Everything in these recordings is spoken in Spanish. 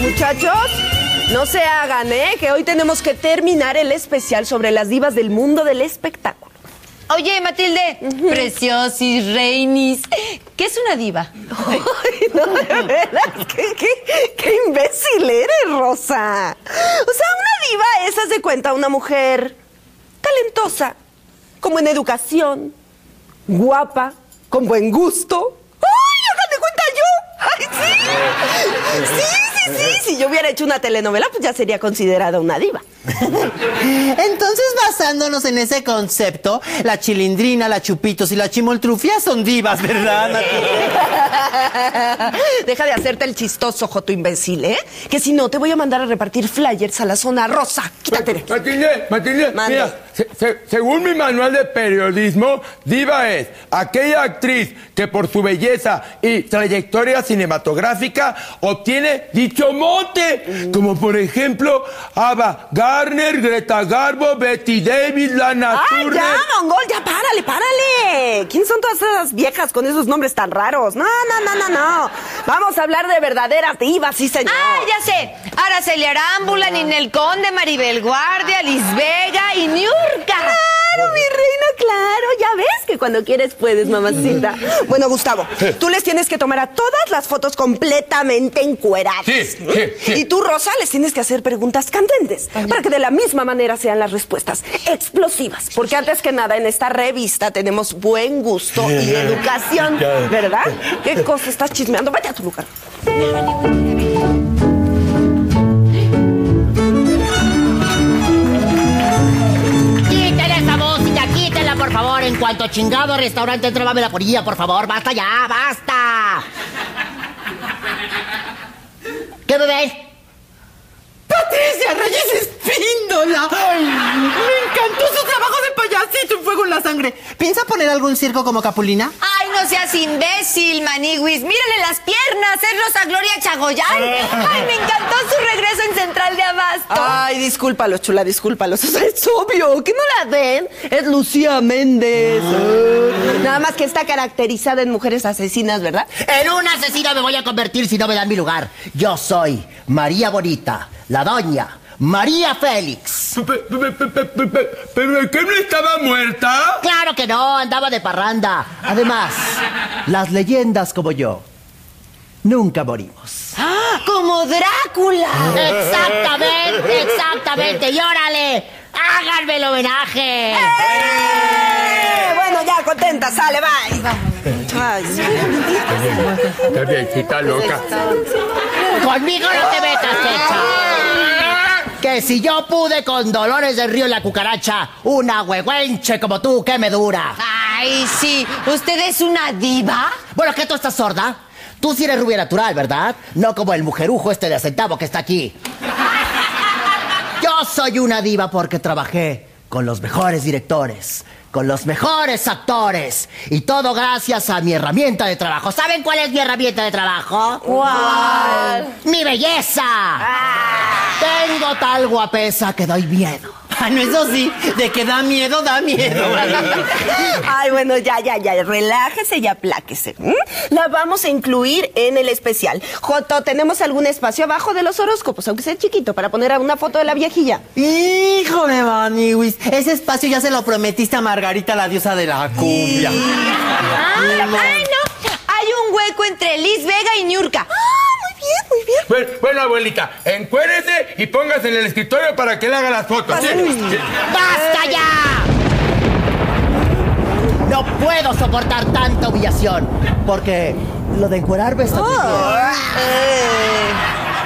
Muchachos, no se hagan, ¿eh? Que hoy tenemos que terminar el especial sobre las divas del mundo del espectáculo. Oye, Matilde, preciosis, reinis, ¿qué es una diva? Ay, no, de veras, qué, qué- qué imbécil eres, Rosa. O sea, una diva es, haz de cuenta, una mujer talentosa, como en educación, guapa, con buen gusto. ¡Ay, hagan de cuenta yo! ¡Ay, sí! Sí, sí, sí. Si yo hubiera hecho una telenovela, pues ya sería considerada una diva. Entonces, basándonos en ese concepto, la chilindrina, la chupitos y la chimoltrufia son divas, ¿verdad? Deja de hacerte el chistoso, Joto imbécil, ¿eh? Que si no, te voy a mandar a repartir flyers a la zona rosa. Quítate. Matilde, Matilde, Mande. mira, se- se- según mi manual de periodismo, diva es aquella actriz que por su belleza y trayectoria cinematográfica obtiene dicho mote, como por ejemplo Ava Garner, Greta Garbo, Betty Davis, Lana ¡Ay, Turner. ya, Mongol! ¡Ya párale, párale! ¿Quién son todas esas viejas con esos nombres tan raros? No, no, no, no, no. Vamos a hablar de verdaderas divas, sí, señor. Ah, ya sé. Araceli Arámbula, Ninel Conde, Maribel Guardia, Liz Vega y Claro, mi reina, claro. Ya ves que cuando quieres puedes, mamacita. Bueno, Gustavo, tú les tienes que tomar a todas las fotos completamente encueradas. Sí, sí, sí. Y tú, Rosa, les tienes que hacer preguntas candentes para que de la misma manera sean las respuestas explosivas. Porque antes que nada, en esta revista tenemos buen gusto y educación, ¿verdad? ¿Qué cosa estás chismeando? Vete a tu lugar. Chingado restaurante entre la porilla, por favor. Basta ya, basta. ¿Qué bebés? Patricia Reyes Espíndola. Me encantó su trabajo de payasito en Fuego en la Sangre. ¿Piensa poner algún circo como Capulina? Ay, no seas imbécil, Maniwis. Mírale las piernas, es Rosa Gloria Chagoyán. Ay, me encantó su regreso en Central de Abasto. Ay, discúlpalos, chula, discúlpalos. O sea, es obvio. ¿Que no la ven? Es Lucía Méndez. Ay, Nada más que está caracterizada en mujeres asesinas, ¿verdad? En una asesina me voy a convertir si no me dan mi lugar. Yo soy María Bonita, la doña María Félix. Pe- pe- pe- pe- pe- pe- ¿Pero qué no estaba muerta? Claro que no, andaba de parranda. Además, las leyendas como yo nunca morimos. ¡Ah! ¡Como Drácula! Exactamente, exactamente. Y órale, háganme el homenaje. ¡Eh! Bueno, ya, contenta, sale, bye. Ay, sí. Qué viejita loca. Conmigo no te metas, Checha. Que si yo pude con Dolores del Río y la cucaracha, una huehuenche como tú, ¿qué me dura? Ay, sí. ¿Usted es una diva? Bueno, ¿qué tú estás sorda? Tú sí eres rubia natural, ¿verdad? No como el mujerujo este de a centavo que está aquí. Yo soy una diva porque trabajé con los mejores directores, con los mejores actores y todo gracias a mi herramienta de trabajo. ¿Saben cuál es mi herramienta de trabajo? ¿Cuál? ¡Mi belleza! Tengo tal guapesa que doy miedo. Ah, no, eso sí, de que da miedo, da miedo. Ay, bueno, ya, ya, ya, relájese y apláquese. ¿m? La vamos a incluir en el especial. Joto, ¿tenemos algún espacio abajo de los horóscopos, aunque sea chiquito, para poner una foto de la viejilla? Hijo de Maniwis, ese espacio ya se lo prometiste a Margarita, la diosa de la cumbia. Ay, ay, no. Hay un hueco entre Liz Vega y Niurka. Muy bien, muy bien. Bueno, bueno, abuelita, encuérese y póngase en el escritorio para que le haga las fotos. ¿sí? ¡Basta ya! No puedo soportar tanta humillación. Porque lo de encuerarme está muy bien.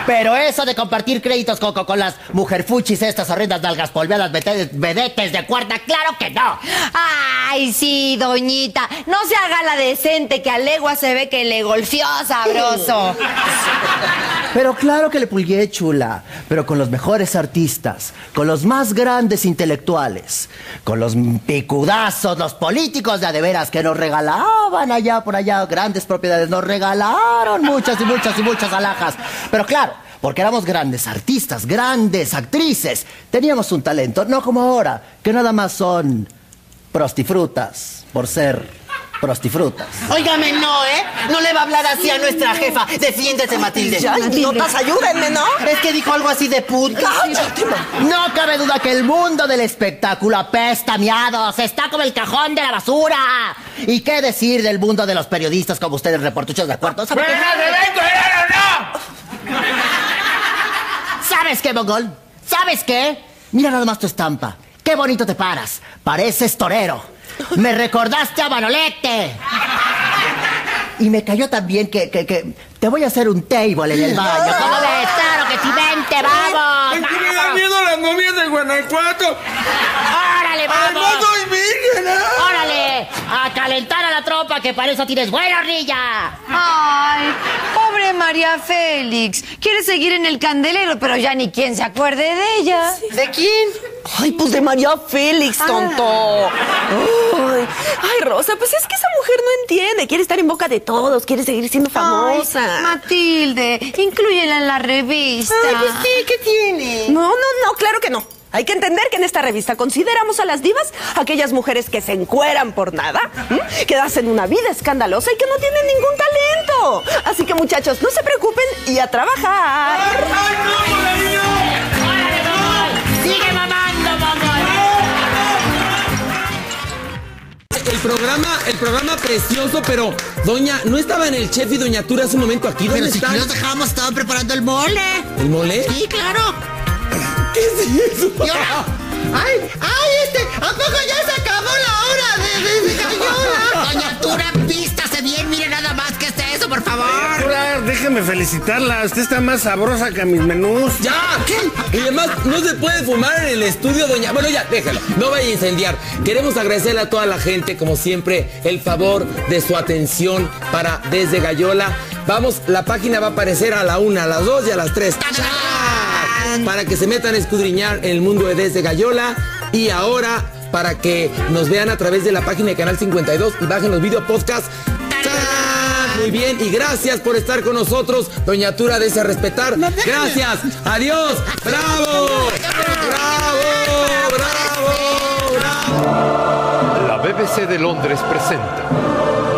Pero eso de compartir créditos con, con, con las mujerfuchis, estas horrendas nalgas polveadas, vedetes de cuarta, claro que no. Ay, sí, doñita. No se haga la decente que a legua se ve que le golpeó sabroso. Pero claro que le pulgué chula, pero con los mejores artistas, con los más grandes intelectuales, con los picudazos, los políticos de a de veras que nos regalaban allá por allá grandes propiedades, nos regalaron muchas y muchas y muchas alhajas. Pero claro, porque éramos grandes artistas, grandes actrices, teníamos un talento, no como ahora, que nada más son prostifrutas por ser prostifrutas. Óigame, no, ¿eh? No le va a hablar así a nuestra jefa. Defiéndete, Matilde. Ya, idiotas, ayúdenme, ¿no? Es que dijo algo así de put. No cabe duda que el mundo del espectáculo apesta miados, está como el cajón de la basura. ¿Y qué decir del mundo de los periodistas como ustedes, reportuchos de acuerdo? ¿Sabe qué? ¿Sabes qué, Mongol? ¿Sabes qué? Mira nada más tu estampa. Qué bonito te paras. Pareces torero. Me recordaste a Manolete. Y me cayó también que, que, que te voy a hacer un table en el baño. ¿Cómo ves? Claro que sí, vente, vamos. Es que me vamos. miedo las novias de Guanajuato. ¡Órale, ¡Ay, no vamos! soy virgen! ah! ¡Órale! A calentar a que para eso tienes buena hornilla. Ay, pobre María Félix. Quiere seguir en el candelero, pero ya ni quien se acuerde de ella. ¿De quién? Ay, pues de María Félix, tonto. Ay, ay, Rosa, pues es que esa mujer no entiende. Quiere estar en boca de todos, quiere seguir siendo famosa. Ay, Matilde, inclúyela en la revista. Ay, pues sí, ¿qué tiene? No, no, no, claro que no. Hay que entender que en esta revista consideramos a las divas aquellas mujeres que se encueran por nada, ¿m? que hacen una vida escandalosa y que no tienen ningún talento. Así que muchachos, no se preocupen y a trabajar. ¡Sigue mamando! El programa, el programa precioso, pero doña, ¿no estaba en el chef y doña Tura hace un momento aquí? ¿Dónde Pero si están? aquí nos dejamos, estaba preparando el mole. ¿El mole? Sí, claro. ¿Qué es eso? Y ahora, ¡Ay, ay, este! ¿A poco ya se acabó la hora de, de? Doña Tura, vístase bien, mire nada más que está eso, por favor. Hola, déjeme felicitarla. Usted está más sabrosa que mis menús. ¡Ya! Y además, no se puede fumar en el estudio, doña. Bueno, ya, déjalo. No vaya a incendiar. Queremos agradecerle a toda la gente, como siempre, el favor de su atención para Desde Gallola. Vamos, la página va a aparecer a la una, a las dos y a las tres. ¡Chas! Para que se metan a escudriñar en el mundo de Desde Gallola. Y ahora, para que nos vean a través de la página de Canal 52 y bajen los video podcasts. Muy bien, y gracias por estar con nosotros, Doña Tura desea respetar. Gracias, adiós, bravo, bravo, bravo, bravo. La BBC de Londres presenta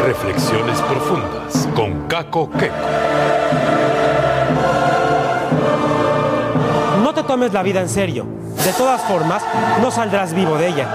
Reflexiones Profundas con Caco Queco. tomes la vida en serio. De todas formas, no saldrás vivo de ella.